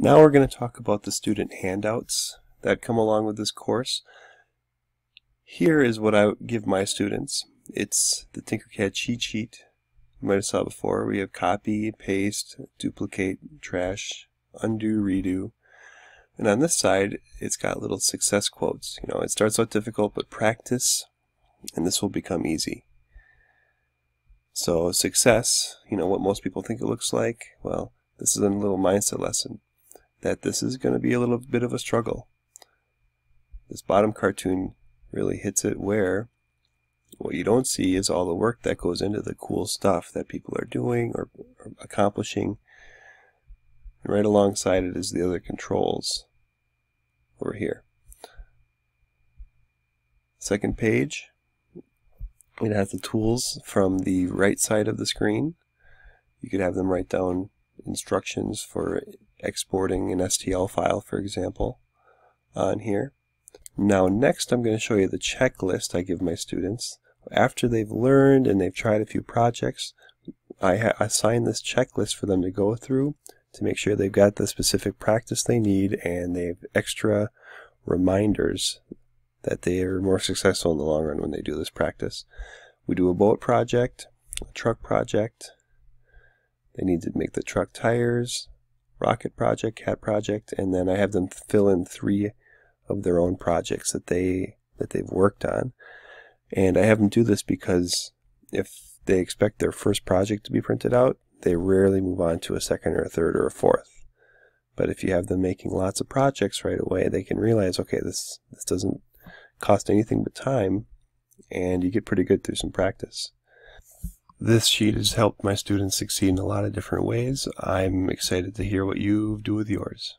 Now we're going to talk about the student handouts that come along with this course. Here is what I give my students. It's the Tinkercad cheat sheet. You might have saw before. We have copy, paste, duplicate, trash, undo, redo. And on this side, it's got little success quotes. You know, it starts out difficult, but practice, and this will become easy. So success, you know, what most people think it looks like, well, this is a little mindset lesson that this is going to be a little bit of a struggle. This bottom cartoon really hits it where what you don't see is all the work that goes into the cool stuff that people are doing or, or accomplishing. And right alongside it is the other controls over here. Second page, it has the tools from the right side of the screen. You could have them write down instructions for exporting an STL file, for example, on here. Now next I'm going to show you the checklist I give my students. After they've learned and they've tried a few projects, I assign this checklist for them to go through to make sure they've got the specific practice they need and they have extra reminders that they are more successful in the long run when they do this practice. We do a boat project, a truck project. They need to make the truck tires, rocket project, cat project, and then I have them fill in three of their own projects that they that they've worked on. And I have them do this because if they expect their first project to be printed out, they rarely move on to a second or a third or a fourth. But if you have them making lots of projects right away, they can realize, okay, this this doesn't cost anything but time, and you get pretty good through some practice. This sheet has helped my students succeed in a lot of different ways. I'm excited to hear what you do with yours.